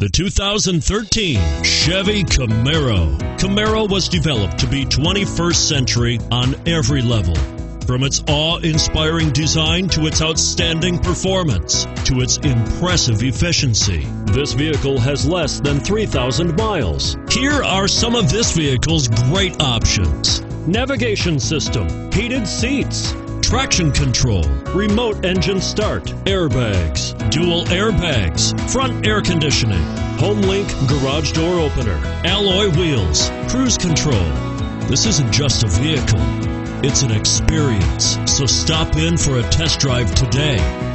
The 2013 Chevy Camaro. Camaro was developed to be 21st century on every level. From its awe inspiring design to its outstanding performance to its impressive efficiency, this vehicle has less than 3,000 miles. Here are some of this vehicle's great options navigation system, heated seats traction control, remote engine start, airbags, dual airbags, front air conditioning, HomeLink garage door opener, alloy wheels, cruise control. This isn't just a vehicle, it's an experience. So stop in for a test drive today.